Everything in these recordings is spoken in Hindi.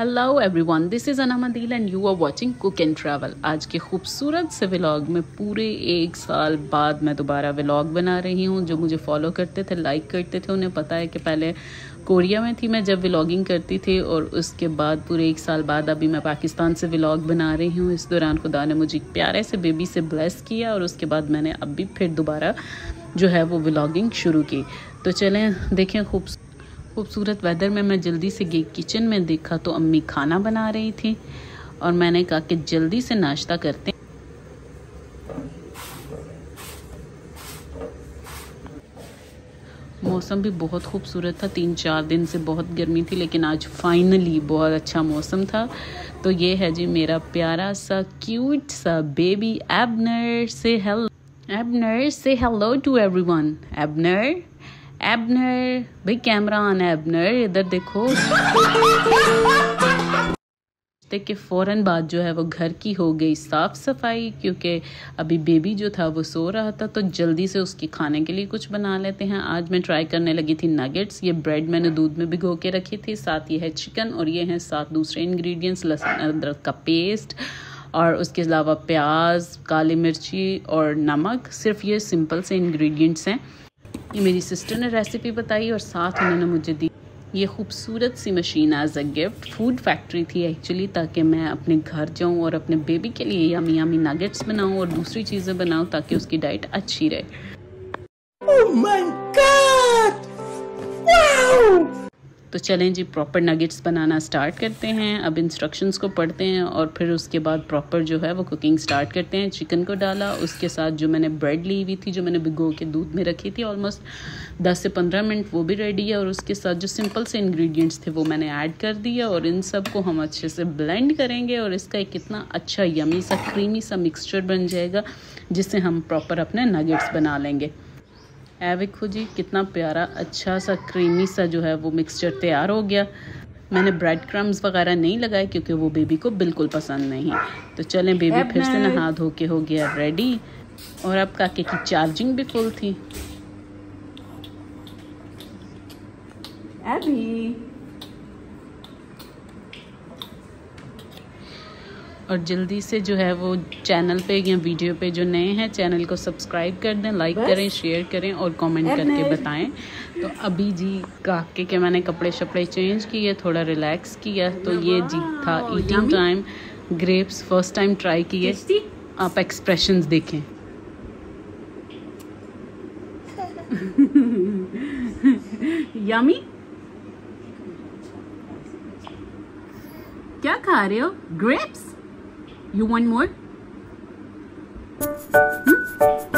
Hello everyone this is Anamdeel and you are watching cook and travel आज के खूबसूरत से व्लॉग में पूरे एक साल बाद मैं दोबारा व्लॉग बना रही हूँ। जो मुझे फॉलो करते थे लाइक करते थे, उन्हें पता है कि पहले कोरिया में थी मैं जब व्लॉगिंग करती थी और उसके बाद पूरे एक साल बाद अभी मैं पाकिस्तान से व्लॉग बना रही हूँ। इस दौरान खुदा ने मुझे प्यारे से बेबी से ब्लेस किया और उसके बाद मैंने अभी फिर दोबारा जो है वो व्लॉगिंग शुरू की। तो चलें, देखें खूबसूरत खूबसूरत वेदर में मैं जल्दी से गई किचन में देखा तो अम्मी खाना बना रही थी और मैंने कहा कि जल्दी से नाश्ता करते मौसम भी बहुत खूबसूरत था, तीन चार दिन से बहुत गर्मी थी, लेकिन आज फाइनली बहुत अच्छा मौसम था। तो ये है जी मेरा प्यारा सा क्यूट सा बेबी एबनर से हेलो एबनर से hello to everyone Abner Abner भाई कैमरा ऑन एबनर इधर देखो। के फ़ौरन बाद जो है वो घर की हो गई साफ़ सफ़ाई, क्योंकि अभी बेबी जो था वो सो रहा था तो जल्दी से उसकी खाने के लिए कुछ बना लेते हैं। आज मैं ट्राई करने लगी थी नगेट्स ये ब्रेड मैंने दूध में भिगो के रखी थी, साथ ये है चिकन और ये हैं साथ दूसरे इंग्रेडिएंट्स लहसुन, अदरक का पेस्ट और उसके अलावा प्याज, काली मिर्ची और नमक, सिर्फ़ ये सिंपल से इंग्रेडिएंट्स हैं। ये मेरी सिस्टर ने रेसिपी बताई और साथ उन्होंने मुझे दी। ये खूबसूरत सी machine as a gift food factory थी एक्चुअली ताकि मैं अपने घर जाऊँ और अपने बेबी के लिए यामी यामी नगेट्स बनाऊँ और दूसरी चीज़ें बनाऊँ ताकि उसकी डाइट अच्छी रहे। Oh! तो चलें जी प्रॉपर नगेट्स बनाना स्टार्ट करते हैं। अब इंस्ट्रक्शंस को पढ़ते हैं और फिर उसके बाद प्रॉपर जो है वो कुकिंग स्टार्ट करते हैं। चिकन को डाला, उसके साथ जो मैंने ब्रेड ली हुई थी, जो मैंने भिगो के दूध में रखी थी ऑलमोस्ट 10 से 15 मिनट वो भी रेडी है और उसके साथ जो सिंपल से इंग्रेडिएंट्स थे वो मैंने ऐड कर दिया और इन सबको हम अच्छे से ब्लेंड करेंगे और इसका एक कितना अच्छा यमी सा क्रीमी सा मिक्सचर बन जाएगा, जिससे हम प्रॉपर अपने नगेट्स बना लेंगे। है देखो जी कितना प्यारा अच्छा सा क्रीमी सा जो है वो मिक्सचर तैयार हो गया। मैंने ब्रेड क्रम्स वगैरह नहीं लगाए क्योंकि वो बेबी को बिल्कुल पसंद नहीं तो चलें बेबी फिर से नहा धो के हो गया रेडी और अब काके की चार्जिंग भी फुल थी। अभी और जल्दी से जो है वो चैनल पे या वीडियो पे जो नए हैं चैनल को सब्सक्राइब कर दें लाइक करें शेयर करें और कमेंट करके बताएँ। तो अभी जी काके के मैंने कपड़े शपड़े चेंज किए थोड़ा रिलैक्स किया तो ये जी था eating time grapes first time try किए। आप एक्सप्रेशंस देखें। यमी क्या खा रहे हो? Grapes You want more? Hmm?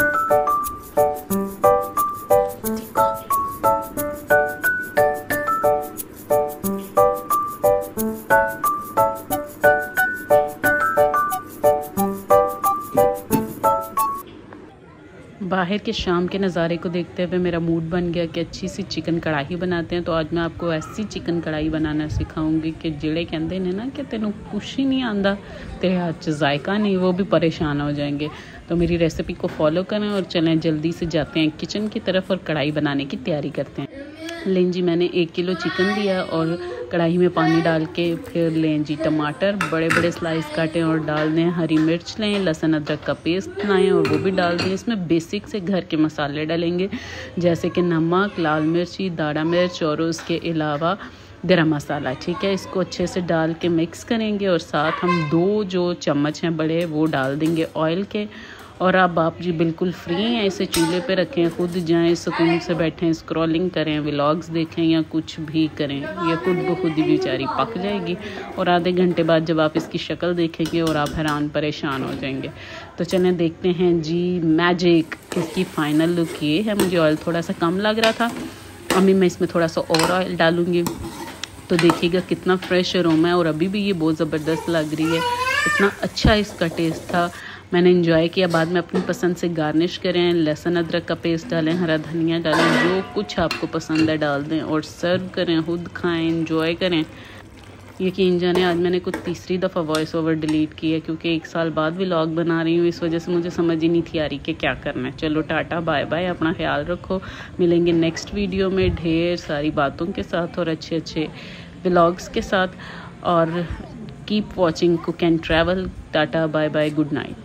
बाहर के शाम के नज़ारे को देखते हुए मेरा मूड बन गया कि अच्छी सी चिकन कढ़ाई बनाते हैं। तो आज मैं आपको ऐसी चिकन कढ़ाई बनाना सिखाऊँगी कि जेड़े कहते हैं ना कि तेन कुछ ही नहीं आता तेरे हाथ च जायका नहीं, वो भी परेशान हो जाएँगे। तो मेरी रेसिपी को फॉलो करें और चलें जल्दी से जाते हैं किचन की तरफ़ और कढ़ाई बनाने की तैयारी करते हैं। लें जी, मैंने एक किलो चिकन लिया और कढ़ाई में पानी डाल के फिर लें जी टमाटर। बड़े बड़े स्लाइस काटें और डाल दें हरी मिर्च लें, लहसुन, अदरक का पेस्ट बनाएँ और वो भी डाल दें। इसमें बेसिक से घर के मसाले डालेंगे, जैसे कि नमक, लाल मिर्ची दाढ़ा मिर्च और उसके अलावा गरम मसाला, ठीक है? इसको अच्छे से डाल के मिक्स करेंगे और साथ हम दो जो चम्मच हैं बड़े, वो डाल देंगे ऑयल के और अब आप जी बिल्कुल फ्री हैं, इसे चूल्हे पे रखें, खुद जाएँ, सुकून से बैठें स्क्रॉलिंग करें व्लॉग्स देखें या कुछ भी करें, ये खुद ब खुद ही बेचारी पक जाएगी। और आधे घंटे बाद जब आप इसकी शक्ल देखेंगे और आप हैरान, परेशान हो जाएँगे। तो चलें, देखते हैं जी मैजिक इसकी फ़ाइनल लुक ये है। मुझे ऑयल थोड़ा सा कम लग रहा था। अभी मैं इसमें थोड़ा सा और ऑयल डालूँगी। तो देखिएगा कितना फ्रेश अरोमा है और अभी भी ये बहुत ज़बरदस्त लग रही है। इतना अच्छा इसका टेस्ट था। मैंने इन्जॉय किया। बाद में अपनी पसंद से गार्निश करें, लहसुन, अदरक का पेस्ट डालें, हरा धनिया डालें, जो कुछ आपको पसंद है डाल दें और सर्व करें, खुद खाएँ इन्जॉय करें। यकीन जाने, आज मैंने कुछ तीसरी दफ़ा वॉइस ओवर डिलीट की है, क्योंकि एक साल बाद भी लॉग बना रही हूँ। इस वजह से मुझे समझ ही नहीं थी आ रही कि क्या करना है। चलो टाटा बाय बाय अपना ख्याल रखो। मिलेंगे नेक्स्ट वीडियो में ढेर सारी बातों के साथ और अच्छे अच्छे ब्लॉग्स के साथ। और keep watching cook and travel tata bye bye good night